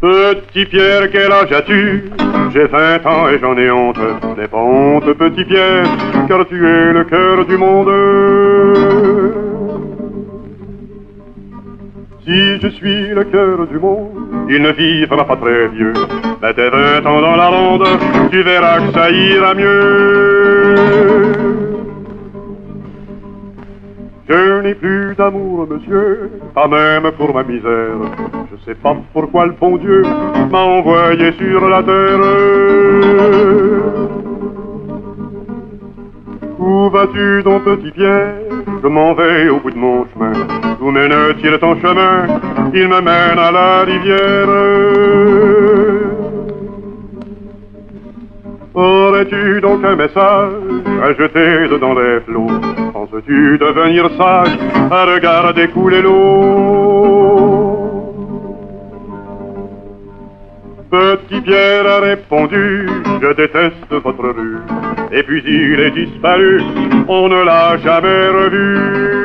Petit Pierre, quel âge as-tu J'ai vingt ans et j'en ai honte. N'aie pas honte, petit Pierre, car tu es le cœur du monde. Si je suis le cœur du monde, il ne vivra pas très vieux. Mais tes vingt ans dans la ronde, tu verras que ça ira mieux. Je n'ai plus d'amour, monsieur, pas même pour ma misère. Je sais pas pourquoi le bon Dieu m'a envoyé sur la terre. Où vas-tu, donc, petit Pierre? Je m'en vais au bout de mon chemin. Où mène-t-il ton chemin? Il me mène à la rivière. Aurais-tu donc un message à jeter dedans les flots? Penses-tu devenir sage à regarder couler l'eau Petit Pierre a répondu, je déteste votre rue. Et puis il est disparu, on ne l'a jamais revu.